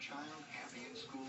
child happy in school?